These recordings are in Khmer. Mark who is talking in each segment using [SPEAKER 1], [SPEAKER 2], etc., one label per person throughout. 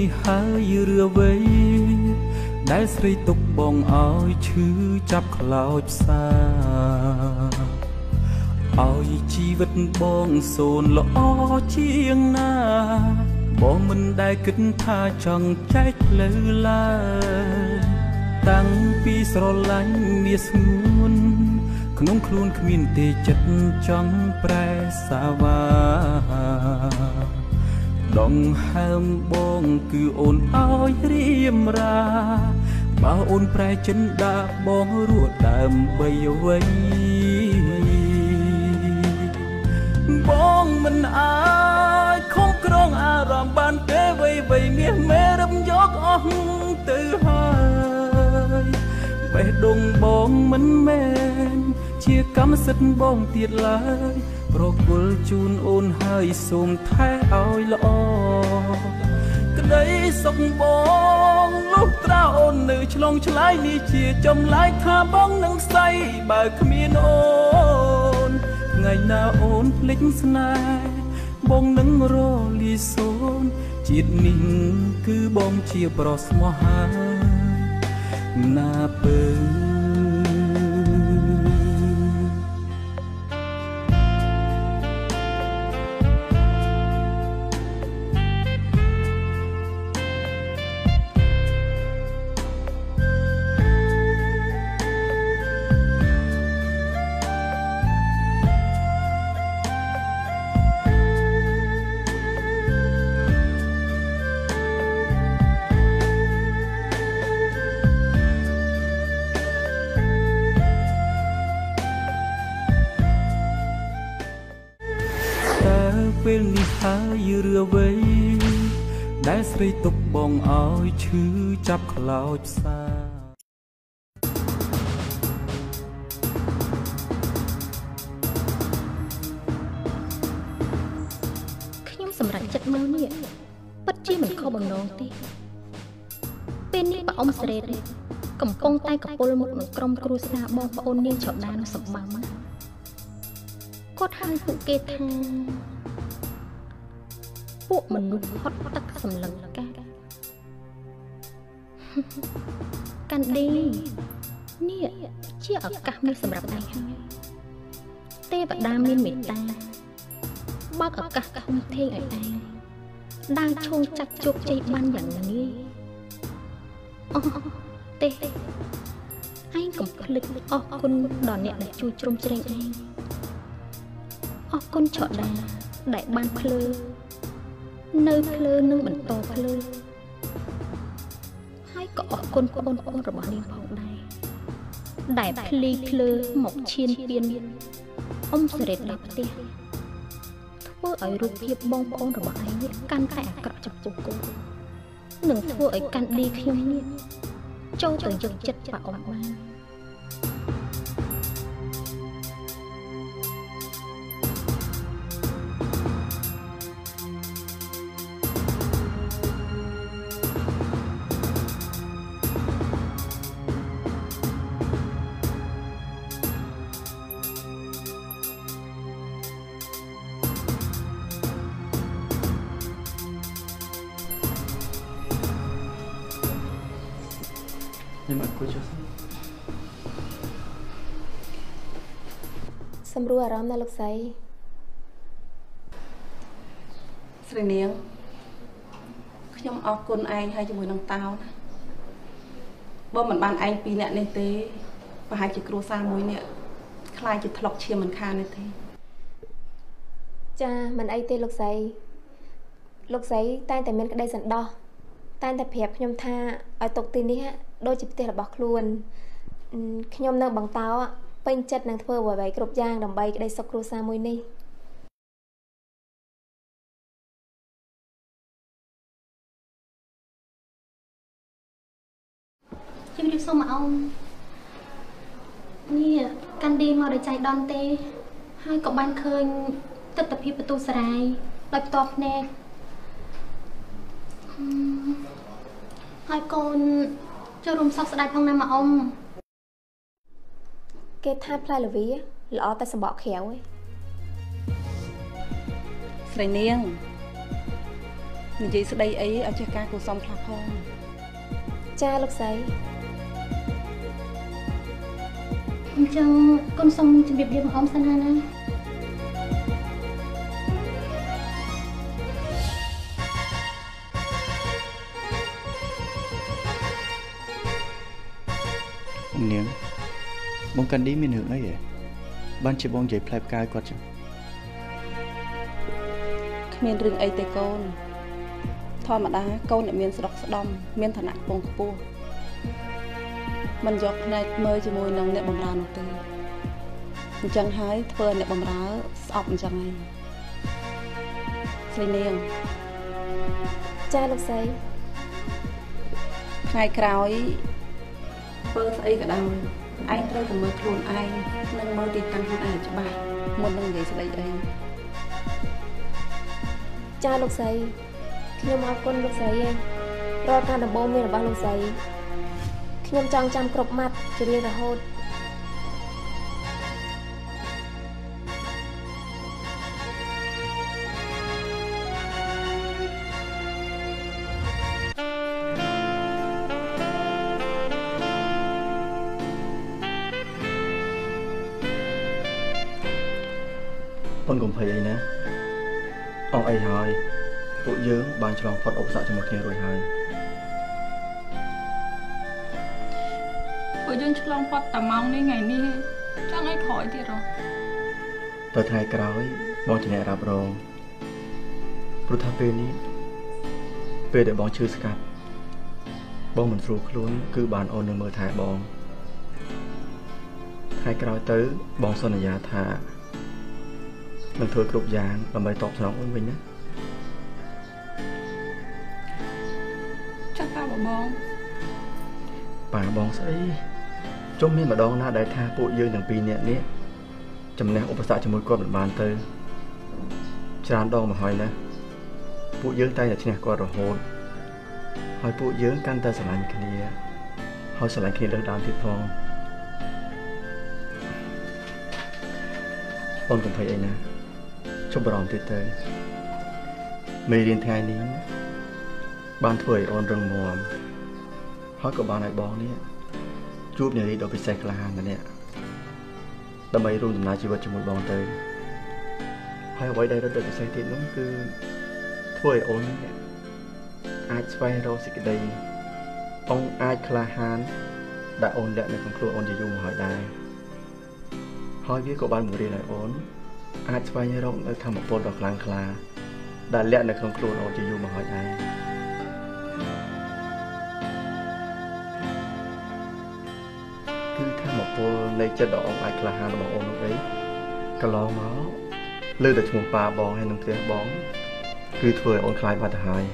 [SPEAKER 1] ពេលនេះហើយរឿវៃដែលស្រីទុកបងឲ្យឈឺចាប់ខ្លោចផ្សាឲ្យជីវិតបងសូនល្អជាងណាបងមិនដែលគិតថាចង់ចែកផ្លូវឡើយតាំងពីស្រឡាញ់មាសស្ងួន ក្នុងខ្លួនគ្មានទេចិត្តចង់ប្រែសាវា ដងហើមបងគឺអូនឲ្យរៀមរាបើអូនប្រែចិនដាបងរួចដើម្បីអ្វីបងមិនអាចខំក្រងអារម្មណ៍បានទេវៃវៃមាសមេរឹបយកអស់ទៅហើយបេះដូងបងមិនមែនជាកម្មសិទ្ធិបងទៀតឡើយ ប្រគល់ជូនអូនហើយសូមថែឲ្យល្អក្តីសុខបងលុះត្រាអូននៅឆ្លងឆ្លើយនេះជាចំឡាយថាបងនឹងស្អីបើគ្មានអូនថ្ងៃណាអូនភ្លេចស្នេហ៍បងនឹងរលីសូនជាតិនេះគឺបងជាប្រស្មោះហើយណាពើ ហើយរឿវៃដែលស្រីទុកបងឲ្យឈឺចាប់ខ្លោចផ្សា
[SPEAKER 2] ខ្ញុំសម្រេចចិត្តមកនេះពិតជាមិនខុសបំណងទេពេលនេះប្រអ៊ំសេរីកំពុងតែកពុលមុខនឹងក្រុមគ្រួសារបងប្អូននាងចដានសម្បំគាត់ហៅពួកគេថា ពួកមនុស្សហត់ទឹកសម្លឹងកាកាន់ឌីនេះជាឱកាសមួយសម្រាប់ឯងហើយទេវតាមានមេត្តាបើកឱកាសធំធេងឲ្យឯងដើរឈោងចាត់ជោគជ័យបានយ៉ាងងាយអូទេឯងកុំភ្លេចអរគុណដល់អ្នកដែលជួយជ្រោមជ្រែងឯងអរគុណឆដាដែលបានភ្លើ នៅភ្លើនឹងបន្តភ្លើហើយក៏អរគុណបងប្អូនរបស់នាងផងដែរដែលភ្លីភ្លើមកឈានពៀនអ៊ំសេរីដល់ផ្ទះធ្វើឲ្យរូបភាពបងប្អូនរបស់ឯងនេះកាន់តែអាក្រក់ចំពោះគូនឹងធ្វើឲ្យកាន់ឌីខ្ញុំនេះចូលទៅយកចិត្តប៉ាអ៊ំបាន
[SPEAKER 3] សម្រួលអារម្មណ៍ណាលោកស្រី
[SPEAKER 4] ស្រីនាងខ្ញុំអរគុណឯងហើយជាមួយនឹងតោណាបើមិនបានឯងពីរនាក់នេះទេប្រហែលជាគ្រួសារមួយនេះខ្លាចជាធ្លុកឈាមមិនខាននេះទេ
[SPEAKER 3] ចាមិនអីទេលោកស្រីលោកស្រីតែងតែមានក្តីសន្តោសតែងតែប្រាប់ខ្ញុំថាឲ្យទុកទីនេះដូចជាផ្ទះរបស់ខ្លួនខ្ញុំនៅបងតោ ពេញចិត្តនឹងធ្វើអ្វីៗគ្រប់យ៉ាងដើម្បីក្តីសុខគ្រួសារមួយនេះ
[SPEAKER 2] ជំរាបសួរម៉ាអ៊ំនេះកាន់ឌីមកដោយចៃដន្យទេ ហើយក៏បានឃើញទស្សនភាពបន្ទូសរាយដោយផ្ទាល់ភ្នែកហើយកូនចូលរួមសោកស្ដាយផងណាម៉ាអ៊ំ
[SPEAKER 3] គេថាផ្លែល្វីល្អតែសម្បកក្រៅឯង
[SPEAKER 4] ស្រីនាងនិយាយស្ដីអីឲ្យចេះការគូសំខ្លះផង
[SPEAKER 3] ចាលោកស្រី
[SPEAKER 5] អញ្ចឹងកូនសុំជម្រាបលាបងអ៊ំសិនណាណា
[SPEAKER 6] កាន់ឌីមានរឿងអីហ៎បានជាបងនិយាយផ្លែផ្កាយគាត់ចឹង
[SPEAKER 4] គ្មានរឿងអីទេកូនធម្មតាកូនអ្នកមានស្ដុកស្ដំមានឋានៈខ្ពង់ខ្ពស់មិនយកផ្នែកមើលជាមួយនឹងអ្នកបម្រើនោះទេអញ្ចឹងហើយធ្វើឲ្យអ្នកបម្រើស្អប់អញ្ចឹងហើយស្រីនាង
[SPEAKER 3] ចាលោកស្រី
[SPEAKER 4] ថ្ងៃក្រោយធ្វើស្អីក៏ដោយ ឯងត្រូវតែមើលខ្លួនឯងនិងមើលទីតាំងខ្លួនឯងឲ្យច្បាស់មុននឹងនិយាយស្ដីអី
[SPEAKER 3] ចាលោកស្រីខ្ញុំអរគុណលោកស្រីឯងរាល់ការដំបូងមានរបស់លោកស្រីខ្ញុំចង់ចាំគ្រប់ម៉ាត់ជារៀងរហូត
[SPEAKER 6] ប៉ុនកុំភ័យអីណាអស់អីហើយពួកយើងបានឆ្លងផុតឧបសគ្គជាមួយគ្នារួចហើយ
[SPEAKER 1] ពួកយើងឆ្លងផុតតែម៉ោងនេះថ្ងៃនេះចង់ឲ្យក្រោយទៀតហ៎
[SPEAKER 6] ទៅថ្ងៃក្រោយបងជាអ្នករ៉ាប់រងព្រោះថាពេលនេះពេលដែលបងឈឺស្កាត់បងមិនស្រួលខ្លួន គឺបានអូននឹងមើលថែបងថ្ងៃក្រោយទៅបងសន្យាថា នឹងធ្វើគ្រប់យ៉ាងដើម្បីតបស្នងអូនវិញណា
[SPEAKER 1] ចាស់ប៉ាបបង
[SPEAKER 6] ប៉ាបងស្អីជុំមានម្ដងណាដែលថាពួកយើងទាំងពីរនាក់នេះជំនះឧបសគ្គជាមួយគាត់មិនបានទៅច្រើនដងមកហើយណាពួកយើងតែងតែឈ្នះគាត់រហូតហើយពួកយើងកាន់តែស្រឡាញ់គ្នាហើយស្រឡាញ់គ្នាលើសដើមទៀតផងអូនកុំភ័យអីណា ជប់បារម្ភទៀតទៅមេរៀនថ្ងៃនេះបានធ្វើឲ្យអូនរឹងមាំហើយក៏បានឲ្យបងនេះជួបនារីដ៏ពិសេសក្លាហានម្នាក់ដើម្បីរួមដំណើរជីវិតជាមួយបងទៅហើយអ្វីដែលរឹតតែពិសេសទៀតនោះគឺធ្វើឲ្យអូននេះអាចស្វែងរកសេចក្តីអូនអាចក្លាហានដែលអូនលាក់នៅក្នុងខ្លួនអូនជាយូរមកហើយដែរហើយវាក៏បានបង្រៀនឲ្យអូន អាចស្វែងរកនៅធម៌ពលដ៏ខ្លាំងក្លា ដែលលាក់នៅក្នុងខ្លួនអូនជាយូរមកហើយដែរគឺធម៌ពលនៃចិត្តដ៏អង្អាចក្លាហានរបស់អូននោះអីកន្លងមកលើតែឈ្មោះប៉ាបងហើយនឹងផ្ទះបងគឺធ្វើឲ្យអូនខ្លាចបាត់ទៅហើយ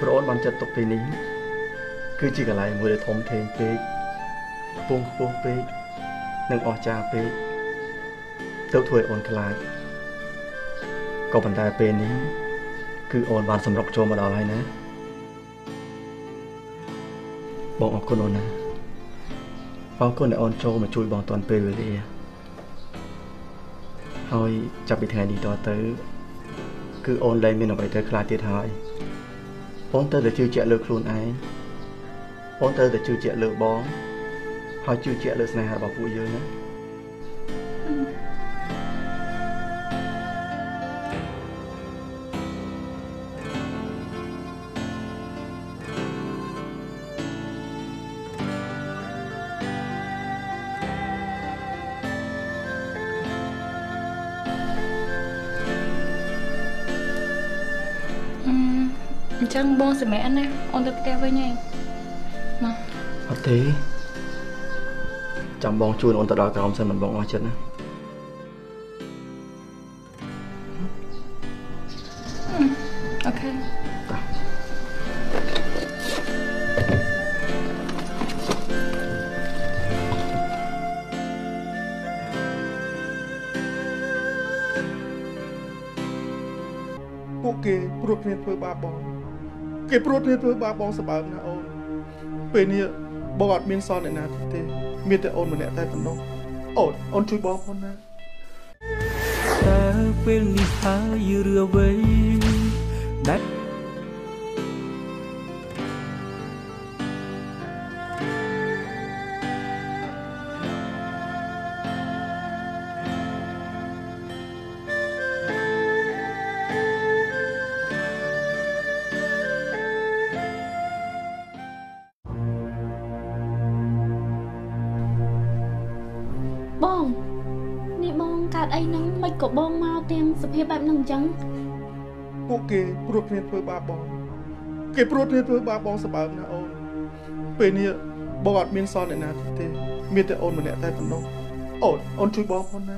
[SPEAKER 6] ព្រោះអូនបានចាត់ទុកទីនេះគឺជាកន្លែងមួយដែលធំធេងពេកខ្ពង់ខ្ពស់ពេកនិងអស្ចារ្យពេក ទៅធ្វើឲ្យអូនខ្លាចក៏ប៉ុន្តែពេលនេះគឺអូនបានសម្រុកចូលមកដល់ហើយណាបងអរគុណអូនណាអរគុណដែលអូនចូលមកជួយបងតាន់ពេលវេលាហើយចាប់ពីថ្ងៃនេះតទៅ គឺអូនលែងមានអ្វីទៅខ្លាចទៀតហើយអូនទៅតែជឿជាក់លើខ្លួនឯងអូនទៅតែជឿជាក់លើបងហើយជឿជាក់លើស្នេហារបស់ពួកយើងណា
[SPEAKER 1] ញ្ចឹងបងសម្រាប់ណាអូនទៅផ្ទះវិញហើយមក
[SPEAKER 6] អត់ទេចាំបងជួយអូនទៅដល់ក្រោមសិនមិនបងអស់ចិត្តណា
[SPEAKER 1] អូខេ
[SPEAKER 7] ពួកគេព្រួតគ្នាធ្វើបាបបង គេព្រួតគ្នាធ្វើបាបបងសម្បើមណាអូនពេលនេះបងអត់មានសល់អ្នកណាទៀតទេមានតែអូនម្នាក់តែប៉ុណ្ណោះអូនអូនជួយបងផងណា
[SPEAKER 1] តើពេលនេះហើយរឿវៃដែល
[SPEAKER 5] តអីហ្នឹងមិនក៏បងមកទាំងសភាពបែបហ្នឹងអញ្ចឹង
[SPEAKER 7] ពួកគេព្រួតគ្នាធ្វើបាបបងគេព្រួតគ្នាធ្វើបាបបងសម្បើមណាអូនពេលនេះបងអត់មានសល់អ្នកណាទៀតទេមានតែអូនម្នាក់តែប៉ុណ្ណោះអូនអូនជួយបងផងណា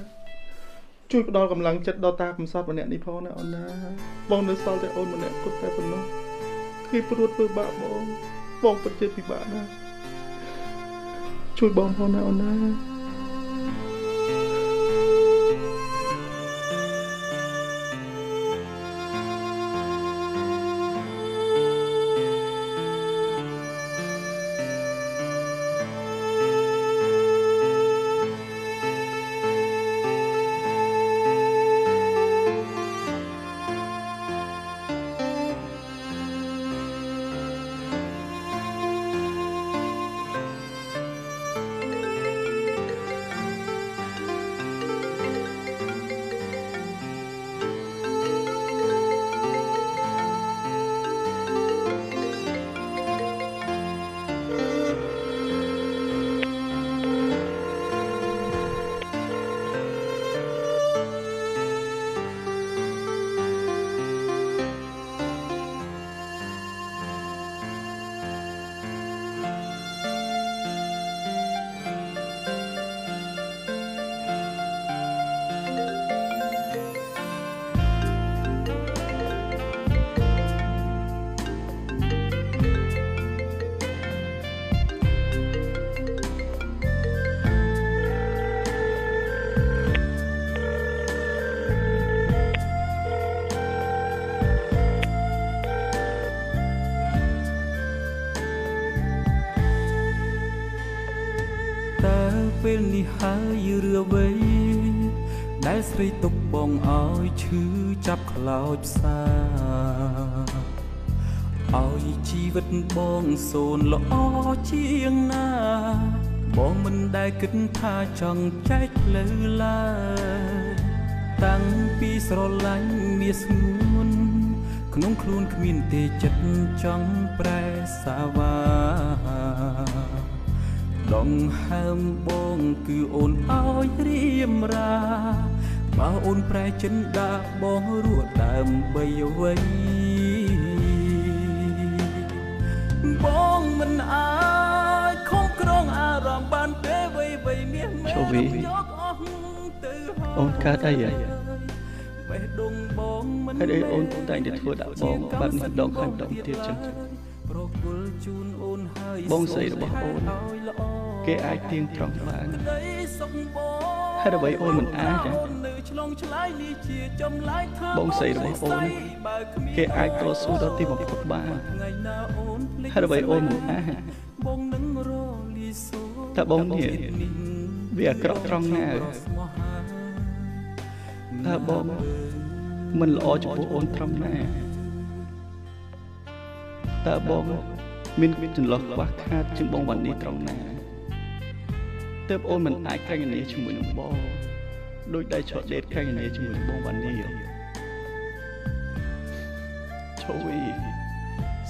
[SPEAKER 7] ជួយផ្ដល់កម្លាំងចិត្តដល់តាកំសត់ម្នាក់នេះផងណាអូនណាបងនៅសល់តែអូនម្នាក់គត់តែប៉ុណ្ណោះគេព្រួតធ្វើបាបបងបងពិតជាពិបាកណាស់ជួយបងផងណាអូនណា
[SPEAKER 1] ហើយរឿវៃដែលស្រីទុកបងឲ្យឈឺចាប់ខ្លោចផ្សាឲ្យជីវិតបងសូនល្អជាងណា បងមិនដែលគិតថាចង់ចែកផ្លូវឡើយតាំងពីស្រឡាញ់មាសស្ងួនក្នុងខ្លួនគ្មានទេចិត្តចង់ប្រែសាវាដ ងហើមបងគឺអូនឲ្យរៀមរាបើអូនប្រែចិនដាបងរួចដើម្បីអ្វីបងមិនអាចខំក្រងអារម្មណ៍បានទេវៃវៃមាសមែន
[SPEAKER 6] ឈូវី
[SPEAKER 1] យកអស់ទៅហើយ
[SPEAKER 6] អូនកើតអីហ៎
[SPEAKER 1] បេះដូងបងមិន
[SPEAKER 6] ហេតុអីអូនតែងតែធ្វើដាក់បងបែបនេះដងហើយដងទៀតចឹង
[SPEAKER 1] ប្រគល់ជូនអូនហើយ
[SPEAKER 6] បងស្រីរបស់អូន
[SPEAKER 1] ឲ្យល្អ
[SPEAKER 6] គេអាចទៀងត្រង់បាន
[SPEAKER 1] ក្តីសុខបង
[SPEAKER 6] ហេតុអ្វីអូនមិនអាចហ៎
[SPEAKER 1] នៅឆ្លងឆ្លើយនេះជាចម្លែកថា
[SPEAKER 6] បងស្រីរបស់អូន
[SPEAKER 1] បើគ្មាន
[SPEAKER 6] គេអាចតស៊ូដល់ទីបំផុតបាន
[SPEAKER 1] ថ្ងៃណាអូនភ្លេច
[SPEAKER 6] ហេតុអ្វីអូនមិនអាច
[SPEAKER 1] បងនឹងរលីសូ
[SPEAKER 6] តើបងនេះវាអាក្រក់ត្រង់ណា
[SPEAKER 1] ស្មោះហើយ
[SPEAKER 6] តើបងមិនល្អចំពោះអូនត្រង់ណាតើបងមានចន្លោះខ្វះខាតជាងបងវ៉ានីត្រង់ណា ទើបអូនមិនអាចក្រែងនាជាមួយនឹងបងដោយដែលឆោតដេតក្រែងនាជាមួយនឹងបងវ៉ានីជួយ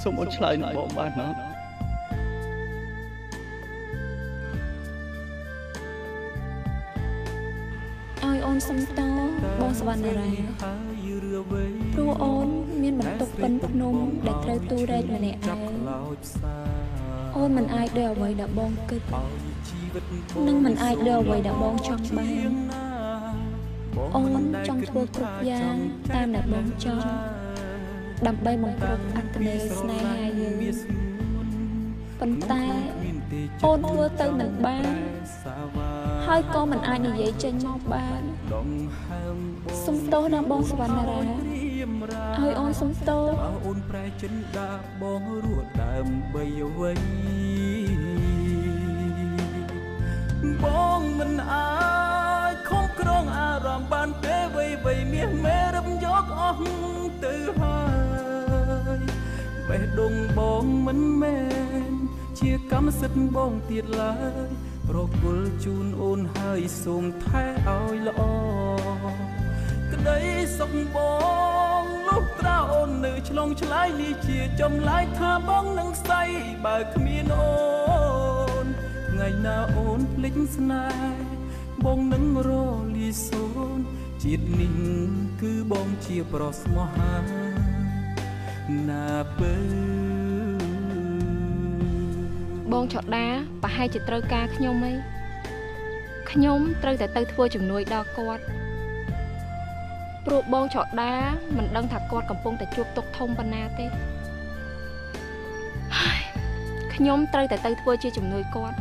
[SPEAKER 6] សូមអូនឆ្លើយនឹងបងបានណា
[SPEAKER 5] ឲ្យអូនសុំតបងសវណ្ណារា
[SPEAKER 1] ហើយរឿវៃ
[SPEAKER 5] ព្រោះអូនមានបន្ទុកពិនភ្នំដែលត្រូវទូរែកម្នាក់ឯ
[SPEAKER 1] ចាប់
[SPEAKER 5] ង
[SPEAKER 1] ខ្លោចផ្សា
[SPEAKER 5] អូនមិនអាចដោយអ្វីដែលបងគិត
[SPEAKER 1] ឲ្យជីវិតបង
[SPEAKER 5] និងមិនអាចលើអ្វីដែលបងចង់បាន
[SPEAKER 1] ជាងណា
[SPEAKER 5] អូនចង់ធ្វើគ្រប់យ៉ាងតាមដែលបងចង់ដើម្បីបង្គ្រប់អត្ថន័យស្នេហាយើងប៉ុន្តែអូនធ្វើទៅមិនបាន ហើយក៏មិនអាចនិយាយចេញមកបាន
[SPEAKER 1] ដងហើមបង
[SPEAKER 5] សុំទោសដល់បងសវណ្ណារា
[SPEAKER 1] រៀមរា
[SPEAKER 5] ឲ្យអូនសុំទោស
[SPEAKER 1] បើអូនប្រែចិនដាបងរួចដើម្បីអ្វីប មិនអាចខំក្រងអារម្មណ៍បានទេវៃវៃមាសមេរឹបយកអស់ទៅហើយបេះដូងបងមិនមែនជាកម្មសិទ្ធិបងទៀតឡើយប្រគល់ជូនអូនហើយសូមថែឲ្យល្អក្តីសុខបងលុះត្រាអូននៅឆ្លងឆ្លើយនេះជាចម្លែកថាបងនឹងស្័យបើគ្មានអូន ថ្ងៃណាអូនភ្លេចស្នេហ៍បងនឹងរលីសូនជាតិនេះគឺបងជាប្រស្មោះហាណាពើ
[SPEAKER 5] បងចដាប្រហែលជាត្រូវការខ្ញុំអីខ្ញុំត្រូវតែទៅធ្វើជំនួយដល់គាត់ព្រោះបងចដាមិនដឹងថាគាត់កំពុងតែជួបទុក្ខធំប៉ុណ្ណាទេហើយខ្ញុំត្រូវតែទៅធ្វើជាជំនួយគាត់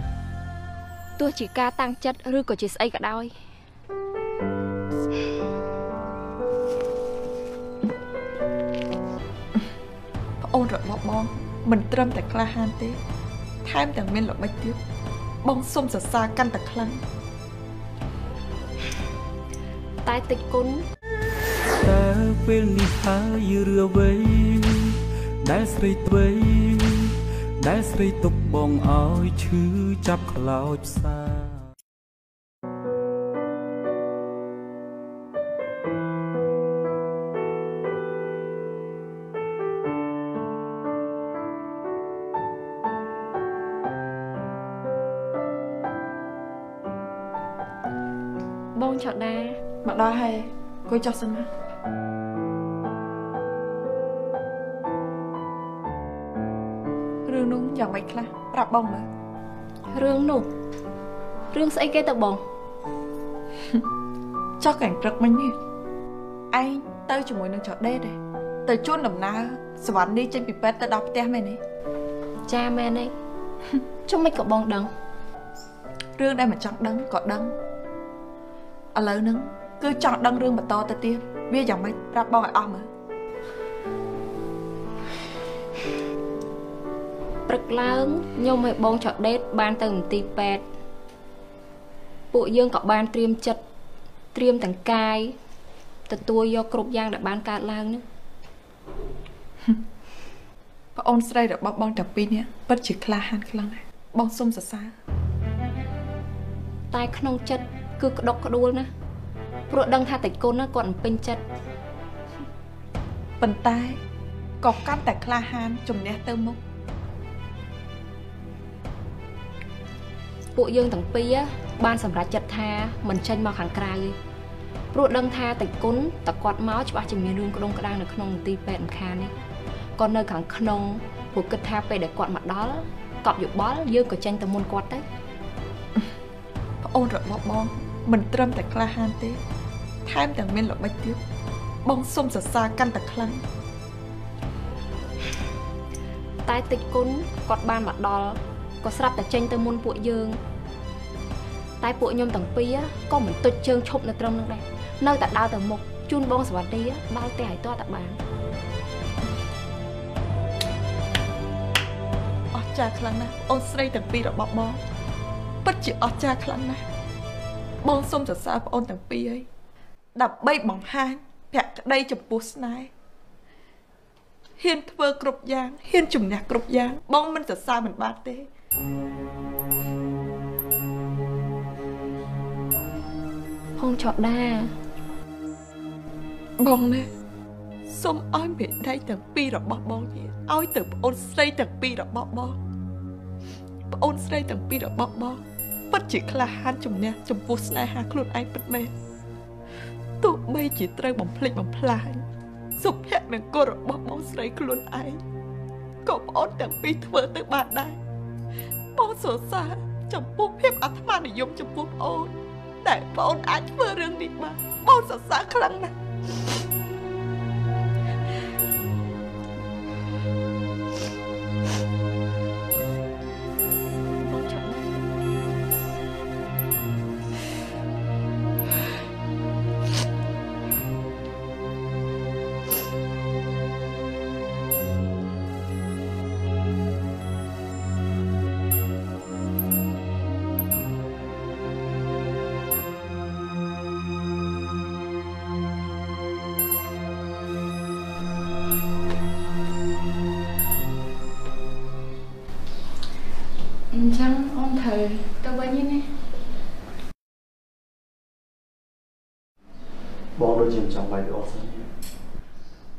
[SPEAKER 5] ទោះជាការតាំងចិត្តឬក៏ជាស្អីក៏ដោយ
[SPEAKER 8] ប្អូនរបស់បងមិនត្រឹមតែក្លាហានទេថែមទាំងមានល្បិចទៀតបងសុំសរសើរកាន់តែខ្លាំង
[SPEAKER 5] តែតិចគុណ
[SPEAKER 1] តើពេលនេះហើយរឿវៃដែលស្រីទ្វៃដែលស្រីទុកបងឲ្យឈឺចាប់ ខ្លោចផ្សា
[SPEAKER 5] បងឆដា
[SPEAKER 8] មកដល់ហើយគួយចុះសិនមករឿងនោះយ៉ាងម៉េចខ្លះប្រាប់បងមើល
[SPEAKER 5] រឿងនោះរឿងស្អីគេទៅបង
[SPEAKER 8] ចុះកែងព្រឹកមិញនេះឯងទៅជាមួយនឹងចដេតទេទៅជួនដំណើរសវណ្ណនេះចេញពីពេទ្យទៅដល់ផ្ទះមែនទេ
[SPEAKER 5] ចាមែនទេជុំមិនក៏បងដឹង
[SPEAKER 8] រឿងដែលមិនចង់ដឹងក៏ដឹងឥឡូវហ្នឹងគឺចង់ដឹងរឿងបន្តទៅទៀតវាយ៉ាងម៉េចប្រាប់បងឲ្យអស់មើល
[SPEAKER 5] ព្រឹកឡើងខ្ញុំឲ្យបងចដេតបានទៅមន្ទីរពេទ្យពួកយើងក៏បានត្រៀមចិត្តត្រៀមទាំងកាយទទួលយកគ្រប់យ៉ាងដែលបានកើតឡើងនេះ
[SPEAKER 8] ប្អូនស្រីរបស់បងតាពីរនេះពិតជាក្លាហានខ្លាំងណាស់បងសុំសរសើរ
[SPEAKER 5] តែក្នុងចិត្តគឺក្តុកក្តួលណាព្រោះដឹងថាតិចគុណណាគាត់មិនពេញចិត្ត
[SPEAKER 8] ប៉ុន្តែក៏កាន់តែក្លាហានជំនះទៅមុខ
[SPEAKER 5] ពួកយើងទាំងពីរបានសម្រេចចិត្តថាមិនចេញមកខាងក្រៅទេព្រោះដឹងថាតិចគុណតគាត់មកច្បាស់ជាមានរឿងក្តងក្តាំងនៅក្នុងមន្ទីរពេទ្យម្ខាននេះគាត់នៅខាងក្នុងព្រោះគិតថាពេលដែលគាត់មកដល់កប់យោបល់យើងក៏ចេញទៅមុនគាត់ទៅ
[SPEAKER 8] ប្អូនរបស់បងមិនត្រឹមតែក្លាហានទេថែមទាំងមានល្បិចទៀតបងសុំសរសើរកាន់តែខ្លាំង
[SPEAKER 5] តែតិចគុណគាត់បានមកដល់ ក៏ស្រាប់តែចេញទៅមុនពួកយើង តែពួកខ្ញុំទាំងពីរក៏មិនទុចជើងឈប់នៅត្រឹមនឹងដែរនៅតែដើរទៅមុខជូនបងសវណ្ណទីដល់ផ្ទះឲ្យតតែបាន
[SPEAKER 8] អស្ចារ្យខ្លាំងណាស់អូនស្រីទាំងពីររបស់បងពិតជាអស្ចារ្យខ្លាំងណាស់បងសូមសរសើរប្អូនទាំងពីរឯងដើម្បីបង្ហាញភក្តីចំពោះស្នេហ៍ហ៊ានធ្វើគ្រប់យ៉ាងហ៊ានជំនះគ្រប់យ៉ាង បងមិនសរសើរមិនបានទេ
[SPEAKER 5] ផងឆដា
[SPEAKER 8] បងណាសូមឲ្យមេដៃទាំងពីររបស់បងជាឲ្យទៅប្អូនស្រីទាំងពីររបស់បងប្អូនស្រីទាំងពីររបស់បងពិតជាក្លាហានជំនះចំពោះស្នេហាខ្លួនឯងពិតមែនទោះបីជាត្រូវបំភ្លេចបំផ្លាញសុភមង្គលរបស់បងស្រីខ្លួនឯងក៏ប្អូនទាំងពីរធ្វើទៅបានដែរ បងសរសើរចំពោះភាពអាត្មានិយមចំពោះប្អូនតែប្អូនអាចធ្វើរឿងនេះបានបងសរសើរខ្លាំងណាស់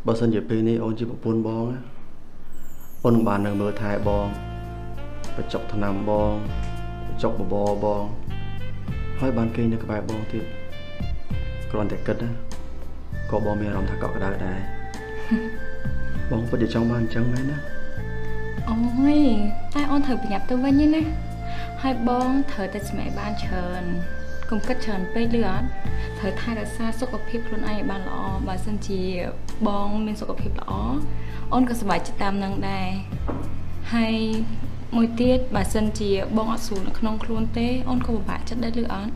[SPEAKER 6] បើសិនជាពេលនេះអូនជាប្រពន្ធបងអូននឹងបាននៅមើលថែបងបញ្ចុកថ្នាំបងបញ្ចុកបបរបងហហើយបានគេងនៅក្បែរបងទៀតគ្រាន់តែគិតណាក៏បងមានអារម្មណ៍ថាកក់ក្ដៅដែរបងពិតជាចង់បានអញ្ចឹងមែនណា
[SPEAKER 9] អូយតែអូនត្រូវប្រញាប់ទៅវិញឯណាហើយបងត្រូវតែសម្រេចបានច្រើន កុំគិតច្រើនពេកលឺអត់ត្រូវថែរក្សាសុខភាពខ្លួនឯងឲ្យបានល្អបើសិនជាបងមានសុខភាពល្អអូនក៏សប្បាយចិត្តតាមនឹងដែរហើយមួយទៀតបើសិនជាបងអត់ស្រួលនៅក្នុងខ្លួនទេអូនក៏ពិបាកចិត្តដែរលឺអត់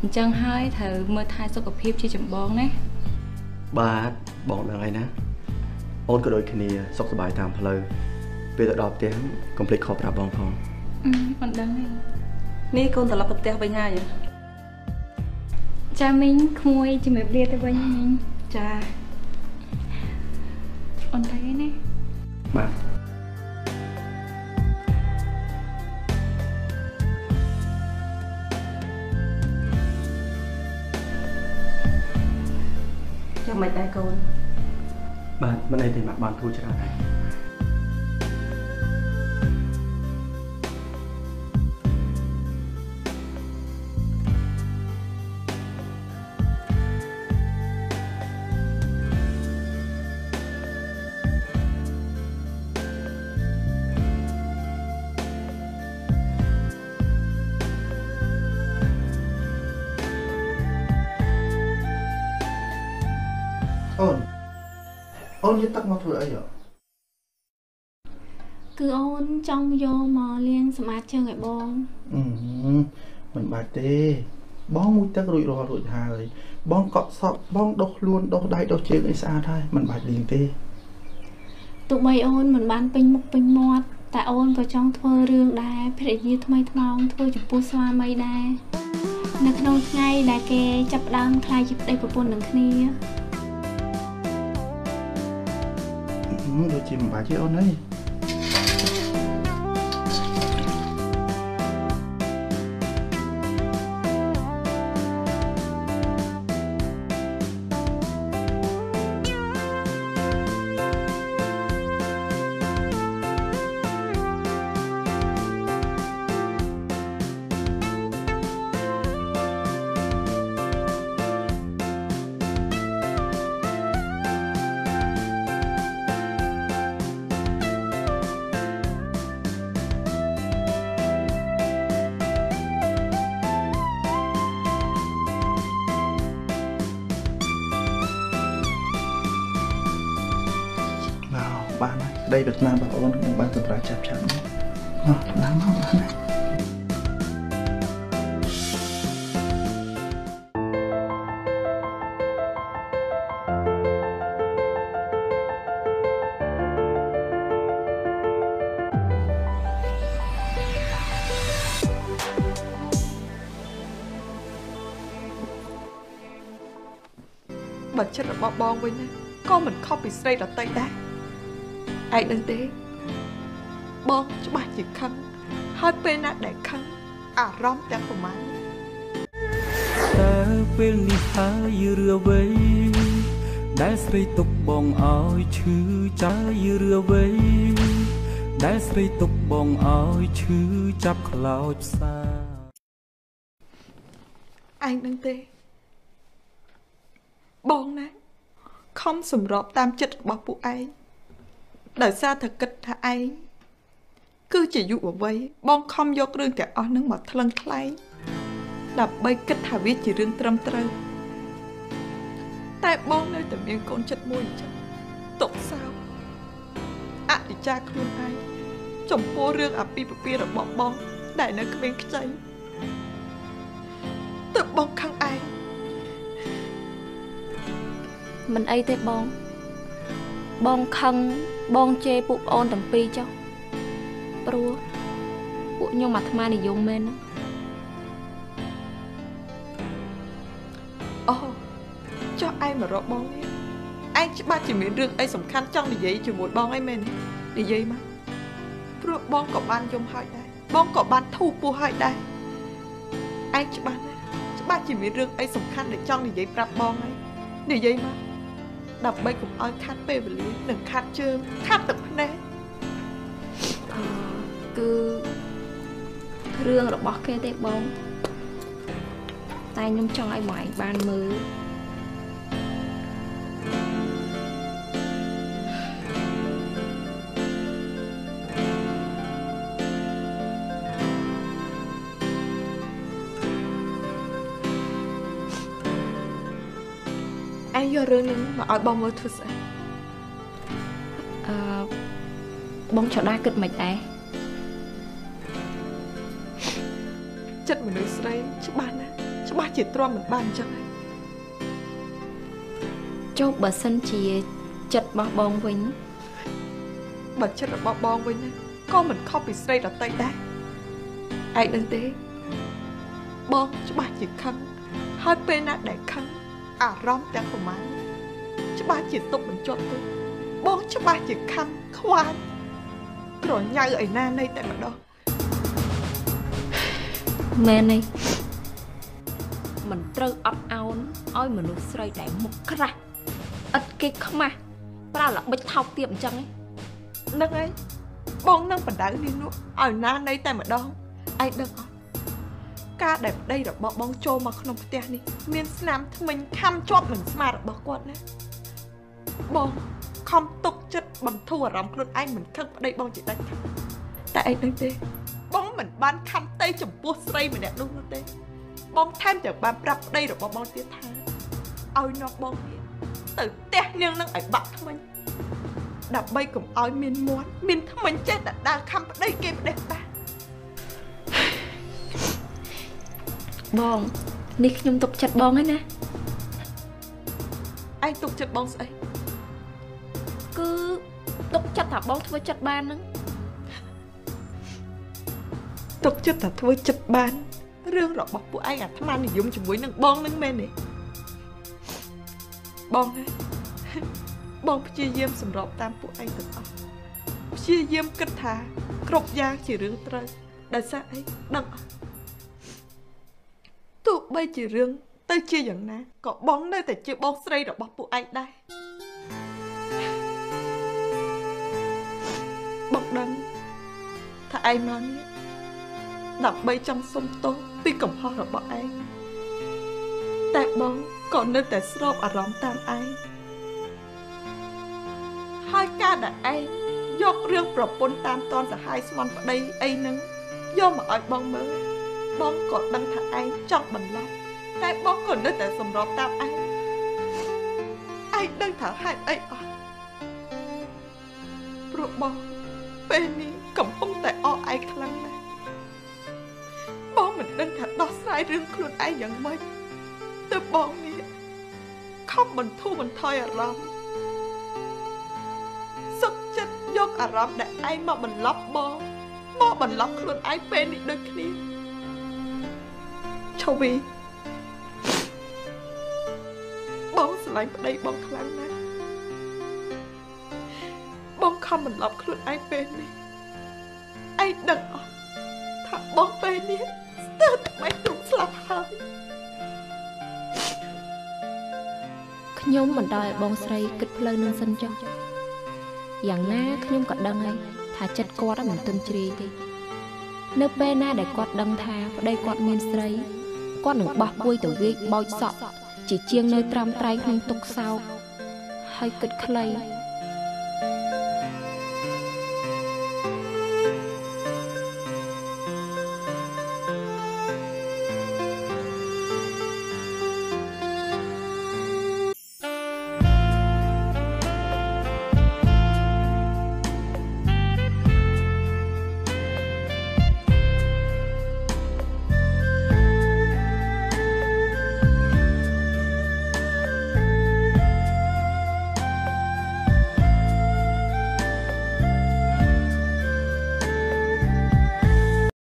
[SPEAKER 9] អញ្ចឹងហើយត្រូវមើលថែសុខភាពជាចម្បងណា
[SPEAKER 6] បាទបងដឹងហើយណាអូនក៏ដូចគ្នាសុខសប្បាយតាមផ្លូវពេលទៅដល់ផ្ទះកុំភ្លេចខកប្រាប់បងផង
[SPEAKER 9] អឺអូនដឹងហើយ
[SPEAKER 4] នេះកូនត្រឡប់ទៅផ្ទះវិញហើយ
[SPEAKER 9] ចាមីងក្មួយជំរាបលាទៅវិញមីង
[SPEAKER 4] ចា
[SPEAKER 9] អូនទៅឯណា
[SPEAKER 6] បាទ
[SPEAKER 4] ចាំមិនដែរកូន
[SPEAKER 6] បាទមិនអីទេម៉ាក់បានធូរច្រើនហើយ
[SPEAKER 7] នយកទឹកមកធ្វើអីហ៎
[SPEAKER 10] គឺអូនចង់យកមកលាងសម្អាតជើងឲ្យបង
[SPEAKER 7] អឺមិនបាច់ទេ បងមួយទឹករួចរាល់រួចហើយបងកក់សក់បងដុសខ្លួនដុសដៃដុសជើងឲ្យស្អាតហើយមិនបាច់លាងទេ
[SPEAKER 10] ទោះបីអូនមិនបានពេញមុខពេញមាត់តែអូនក៏ចង់ធ្វើរឿងដែរភរិយាថ្មីថ្មោងធ្វើចំពោះស្វាមីដែរនៅក្នុងថ្ងៃដែលគេចាប់ផ្ដើមខ្លាយជាប្តីប្រពន្ធនឹងគ្នា
[SPEAKER 7] ហឹមដូចជាមិន បាច់ទេអូនអើយមកបានហើយក្តីប្រាថ្នារបស់អូននឹងបានសម្រេចចាប់ចាប់នេះមកឡើងមកបានហើយ
[SPEAKER 8] បើចិត្តរបស់បងវិញណាក៏មិនខុសពីស្រីដតីដែរ ឯងនឹងទេបងច្បាស់ជាខឹងហើយពេលណាដែលខឹងអារម្មណ៍ទាំងប្រមាណ
[SPEAKER 1] តើពេលនេះហើយរឿវៃដែលស្រីទុកបងឲ្យឈឺចាយរឿវៃដែលស្រីទុកបងឲ្យឈឺចាប់ខ្លោចផ្សា
[SPEAKER 8] ឯងនឹងទេ បងណាខំសម្របតាមចិត្តរបស់ពួកឯង ដោយសារតែគិតថាឯងគឺជាយុវវ័យបងខំយករឿងទាំងអស់ហ្នឹងមកថ្លឹងថ្លែងដើម្បីគិតថាវាជារឿងត្រឹមត្រូវតែបងនៅតែមានកូនចិត្តមួយអញ្ចឹងຕົកសោអនិច្ចាខ្លួនឯងចំពោះរឿងអាពាហ៍ពិពាហ៍របស់បងដែលនៅក្មេងខ្ចីទើបបងខឹងឯង
[SPEAKER 10] មិនអីទេបង បងខឹង បងជេរពួកប្អូនទាំងពីរចុះព្រោះពួកខ្ញុំអាត្មានិយមមែនណា
[SPEAKER 8] អូចុះឯងមករកបងនេះឯងច្បាស់ជាមានរឿងអីសំខាន់ចង់និយាយជាមួយបងអីមែននិយាយមកព្រោះបងក៏បានយំហើយដែរបងក៏បានធូរពោះហើយដែរឯងច្បាស់ណាស់ច្បាស់ជាមានរឿងអីសំខាន់ដែលចង់និយាយប្រាប់បងហើយនិយាយមក ដើម្បីកុំឲ្យខាត់ពេលវេលានិងខាត់ជើងខាត់ទឹកភ្នែក
[SPEAKER 10] អឺគឺរឿងរបស់គេទេបង
[SPEAKER 3] តែខ្ញុំចង់ឲ្យបងឯងបានមើល
[SPEAKER 8] ឯងយករឿងនេះមកឲ្យបងមើលធ្វើស្អី
[SPEAKER 3] អឺបងចដាគិតមិនដែរ
[SPEAKER 8] ចិត្តមនុស្សស្រីច្បាស់ណាស់ច្បាស់ជាទ្រាំមិនបានអញ្ចឹងឯង
[SPEAKER 3] ចុះបើសិនជាចិត្តរបស់បងវិញ
[SPEAKER 8] បើចិត្តរបស់បងវិញណាក៏មិនខុសពីស្រីដតីដែរឯងដឹងទេបងច្បាស់ជាខឹងហើយពេលណាដែលខឹងអារម្មណ៍ទាំងប្រមាណ ច្បាស់ជាទុកបញ្ចុតទៅបងច្បាស់ជាខំខ្វាតក្រញ៉ៅឯណានៃតែម្ដង
[SPEAKER 3] មែនទេមិនត្រូវអត់ឱនឲ្យមនុស្សស្រីដែលមុខក្រាស់ឥតគេខ្មាស់ប្រើល្បិចថោកទាបអញ្ចឹងឯង
[SPEAKER 8] នឹងឯងបងនឹងបដៅនាងនោះឲ្យណានៃតែម្ដងឯងដឹងអត់ការដែលប្តីរបស់បងចូលមកក្នុងផ្ទះនេះ មានស្នាមធ្មេញខំជាប់នឹងស្មារបស់គាត់ណា បងខំទុកចិត្តបន្ធូរអារម្មណ៍ខ្លួនឯងមិនខឹងប្តីបងជាដាច់ខាតតែឯងដឹងទេ បងមិនបានខំតេចំពោះស្រីម្នាក់នោះនោះទេ បងថែមទាំងបានប្រាប់ប្តីរបស់បងទៀតថាឲ្យនាំបងនេះទៅផ្ទះនាងនឹងឲ្យបាក់ថ្មិញដើម្បីកុំឲ្យមានមាត់មានថ្មិញចេះតែដើរខំប្តីគេផ្ដេសផ្ដាស
[SPEAKER 3] បងនេះខ្ញុំទុកចិត្តបងហើយណា
[SPEAKER 8] ឯងទុកចិត្តបងស្អី
[SPEAKER 3] គឺទុកចិត្ត ថាបងធ្វើចិត្តបានហ្នឹង
[SPEAKER 8] ទុកចិត្តថាធ្វើចិត្តបានរឿងរបស់ពួកឯងអាត្មានិយមជាមួយនឹងបងនឹងមែនទេបងណាបងព្យាយាមសម្របតាមពួកឯងទាំងអស់ព្យាយាមគិតថាគ្រប់យ៉ាងជារឿងត្រូវដោយសារអីដឹងអត់ទោះបីជារឿងទៅជាយ៉ាងណាក៏បងនៅតែជាបងស្រីរបស់ពួកឯងដែរ បងដឹងថាឯងមកនេះដើម្បីចង់សុំទោសពីកំហុសរបស់ឯងតែបងក៏នៅតែស្របអារម្មណ៍តាមឯងហើយការដែលឯងយករឿងប្រពន្ធតាមតនសហាយស្មន់ប្តីអីហ្នឹងយកមកឲ្យបងមើលបងក៏ដឹងថាឯងចង់បន្លប់តែបងក៏នៅតែសម្របតាមឯងឯងដឹងថាហេតុអីអត់ព្រោះបង ពេលនេះកំពុងតែអស់ឯងខ្លាំងណាស់បងមិនដឹងថាដោះស្រាយរឿងខ្លួនឯងយ៉ាងម៉េចទើបបងនេះខំបន្ធូរបន្ថយអារម្មណ៍សុខចិត្តយកអារម្មណ៍ដែលឯងមកបន្លប់បងមកបន្លប់ខ្លួនឯងពេលនេះដូចគ្នាឈូវីបងស្រឡាញ់ប្តីបងខ្លាំងណាស់ បងខំបន្លប់ខ្លួនឯងពេលនេះឯងដឹងអត់ថាបងពេលនេះស្ទើរតែមិនទ្រុងស្លាប់ហើយ
[SPEAKER 5] ខ្ញុំមិនដល់ឲ្យបងស្រីគិតផ្លូវនឹងសិនចុះយ៉ាងណាខ្ញុំក៏ដឹងហើយថាចិត្តគាត់មិនទន់ជ្រាយទេនៅពេលណាដែលគាត់ដឹងថាប្តីគាត់មានស្រីគាត់នឹងបោះពួយទៅវាយបោចសក់ជាជាងនៅត្រាំត្រែងក្នុងទុកសោកហើយគិតខ្លី